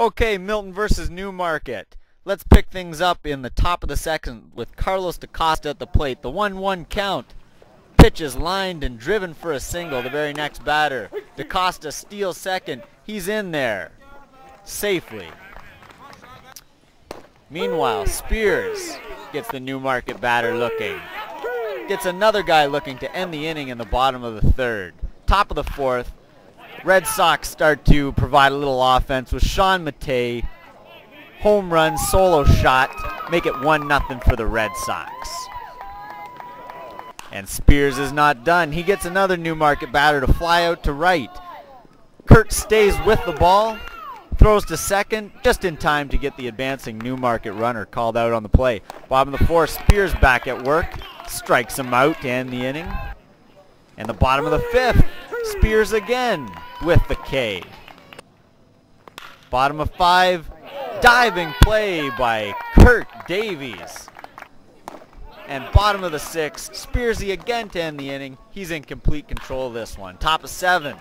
Okay, Milton versus Newmarket. Let's pick things up in the top of the second with Carlos DaCosta at the plate. The 1-1 count. Pitch is lined and driven for a single. The very next batter. DaCosta steals second. He's in there. Safely. Meanwhile, Spears gets the Newmarket batter looking. Gets another guy looking to end the inning in the bottom of the third. Top of the fourth. Red Sox start to provide a little offense with Sean Matei. Home run, solo shot, make it 1-0 for the Red Sox. And Spears is not done. He gets another Newmarket batter to fly out to right. Kurt stays with the ball, throws to second, just in time to get the advancing Newmarket runner called out on the play. Bottom of the fourth, Spears back at work, strikes him out to end the inning. And the bottom of the fifth, Spears again with the K. Bottom of five, diving play by Kurt Davies. And bottom of the sixth, Spearsy again to end the inning. He's in complete control of this one. Top of seven,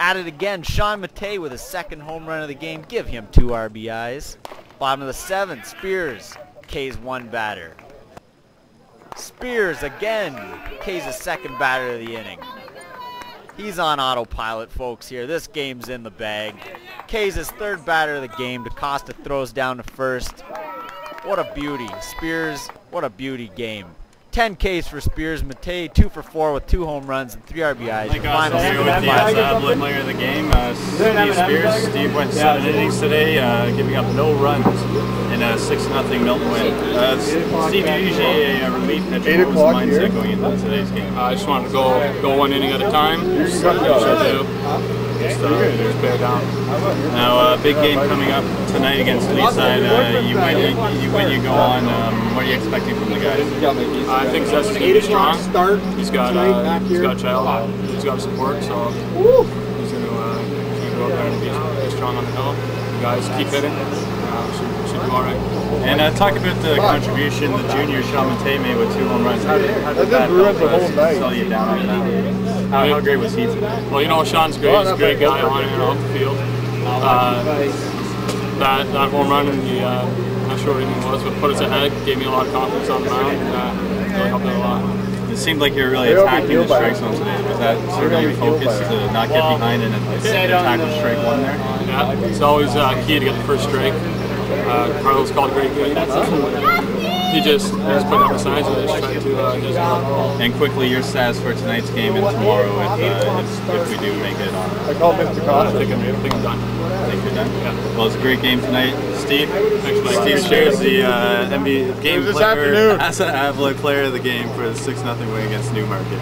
at it again, Sean Matei with his second home run of the game. Give him two RBIs. Bottom of the seventh, Spears, K's one batter. Spears again, K's a second batter of the inning. He's on autopilot, folks, here. This game's in the bag. K's his third batter of the game. DaCosta throws down to first. What a beauty. Spears, what a beauty game. 10 Ks for Spears. Matei, 2 for 4 with 2 home runs and 3 RBIs. My gosh, I'll go with the uh, player of the game, uh, Steve Spears. Steve went 7 innings today, uh, giving up no runs in a 6-0 Milton win. Uh, Steve, you're usually a relief pitcher. What was the mindset going into today's game? I just wanted to go go one inning at a time. Just, uh, do. Just, uh, just bear down. Now, uh, big game coming up tonight against Leaside. Uh, you win, you, you win, you go on. Um, what are you expecting from the guys? I think Zest is going to be strong. He's got uh, he's got child. He's got support, so he's going to uh, he's going go out there and be, be strong on the hill. The guys keep hitting. Uh, should, should do all right. And uh, talk about the contribution the junior Sean Matei made with two home runs. How did, how did that help uh, sell you down on that? How, how great was he today? Well, you know, Sean's great. He's a great guy on and off the field. Uh, that, that home run in the, uh, I'm not sure what inning it was, but put us ahead, gave me a lot of confidence on the mound, and uh, really helped out a lot. It seemed like you were really attacking the strike zone today. Was that sort of your focus to not get behind and attack with strike one there? Yeah, it's always uh, key to get the first strike. Uh, Carlos called a great game. He just, he just put down the signs and just tried to uh, just And quickly, your stats for tonight's game and tomorrow if, uh, if, if we do make it on. I called Mr. Costa. I think I'm, I think I'm done. I think you're done? Yeah. Well, it's a great game tonight. Steve? Thanks, Mike. Steve shares the uh, NBA game this player, afternoon. Asa Avila player of the game for the 6-0 win against Newmarket.